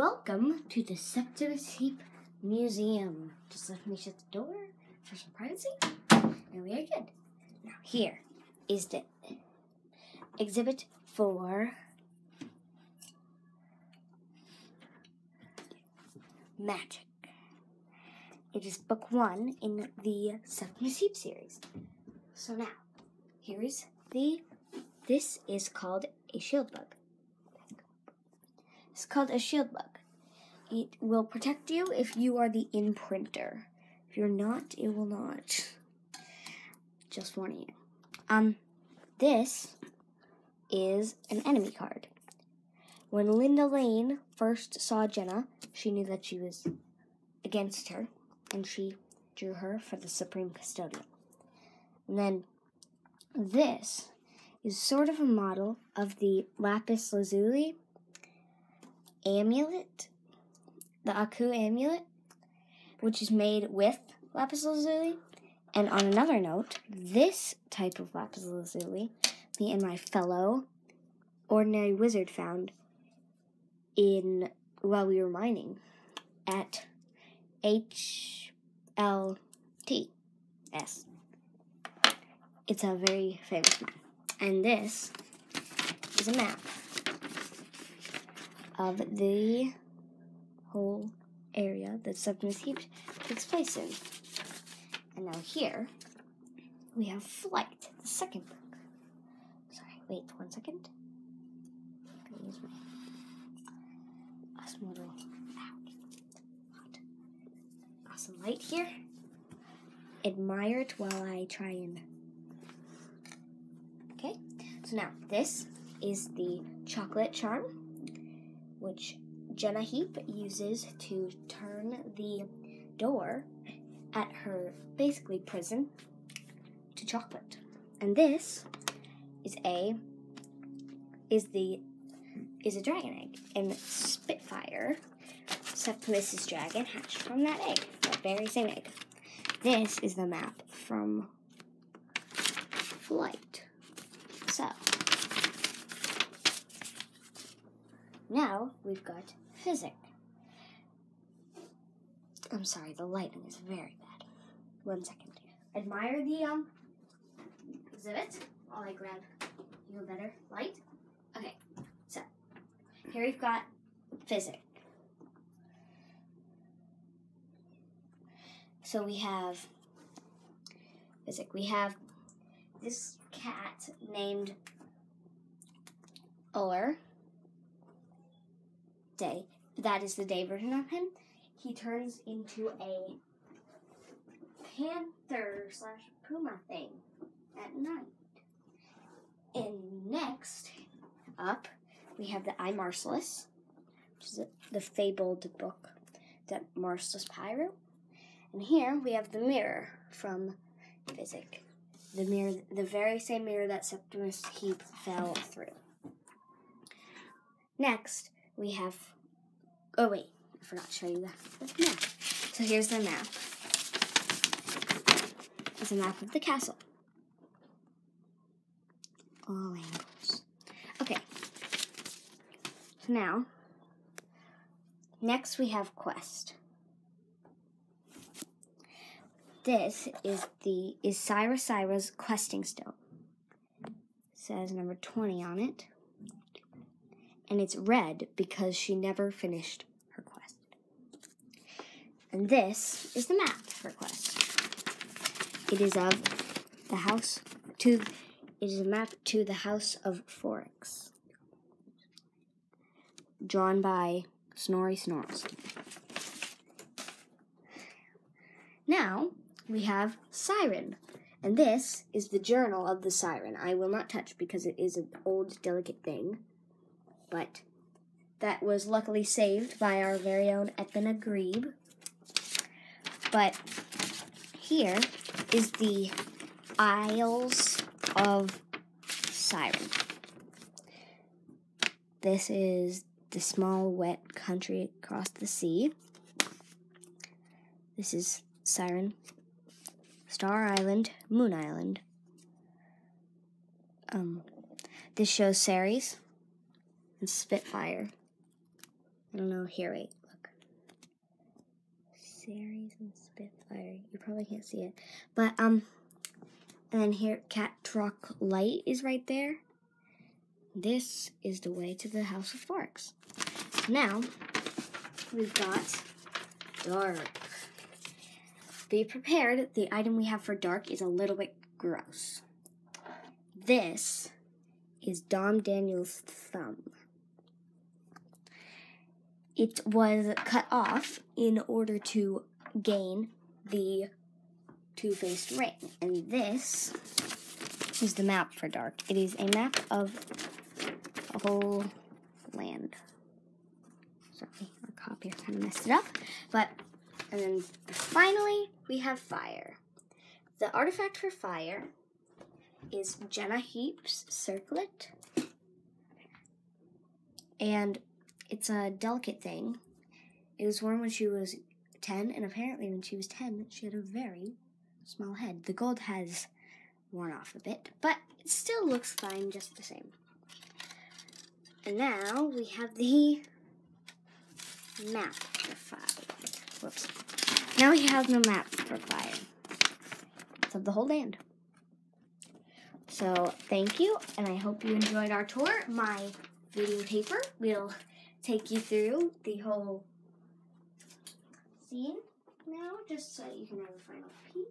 Welcome to the Septimus Heap Museum. Just let me shut the door for some privacy. And we are good. Now, here is the exhibit for Magyk. It is book one in the Septimus Heap series. So now, here is the. This is called a shield bug. It's called a shield bug. It will protect you if you are the imprinter. If you're not, it will not. Just warning you. Um, this is an enemy card. When Linda Lane first saw Jenna, she knew that she was against her, and she drew her for the Supreme Custodian. And then this is sort of a model of the lapis lazuli amulet, the Aku amulet, which is made with lapis lazuli. And on another note, this type of lapis lazuli, me and my fellow ordinary wizard found in while we were mining at HLTS. It's a very famous mine. And this is a map of the whole area that Septimus Heap takes place in. And now here we have Flyte, the second book. Sorry, wait one second. I'm gonna use my awesome light here. Admire it while I try and. Okay, so now this is the chocolate charm which Jenna Heap uses to turn the door at her basically prison to chocolate. And this is a is the is a dragon egg. And Spit Fyre, Septimus's dragon, hatched from that egg, that very same egg. This is the map from Flyte. So Now we've got Physik. I'm sorry, the lighting is very bad. One second. Admire the um exhibit while I grab you a better light. Okay, so here we've got Physik. So we have Physik. We have this cat named Ullr day, that is the day version of him, he turns into a panther slash puma thing at night. And next up, we have the I Marcellus, which is the fabled book that Marcellus Pye wrote. And here we have the mirror from Physik. The mirror, the very same mirror that Septimus Heap fell through. Next, we have. Oh wait, I forgot to show you the, the map. So here's the map. It's a map of the castle. All angles. Okay. So now, next we have Queste. This is the is Syrah Syara's questing stone. It says number 20 on it and it's red because she never finished her quest. And this is the map for Queste. It is of the house to it is a map to the house of Foryx. Drawn by Snorri Snorrelssen. Now we have Syren. And this is the journal of the siren. I will not touch because it is an old, delicate thing but that was luckily saved by our very own Ephaniah Grebe. But here is the Isles of Syren. This is the small wet country across the sea. This is Syren, Star Island, Moon Island. Um, this shows Ceres and Spit Fyre. I don't know. Here, wait, look. Ceres and Spit Fyre. You probably can't see it, but um, and then here, Cat Truck Light is right there. This is the way to the House of Foryx. Now, we've got Darke. Be prepared, the item we have for Darke is a little bit gross. This is Dom Daniels' thumb. It was cut off in order to gain the Two Faced ring. And this is the map for Darke. It is a map of a whole land. Sorry, our copier kind of messed it up. But, and then finally, we have Fyre. The artifact for Fyre is Jenna Heap's circlet. And it's a delicate thing. It was worn when she was 10, and apparently when she was 10, she had a very small head. The gold has worn off a bit, but it still looks fine just the same. And now we have the map for Fyre. Whoops. Now we have the map for. It's of the whole land. So thank you, and I hope you enjoyed our tour. My videotaper will take you through the whole scene now, just so you can have a final peek.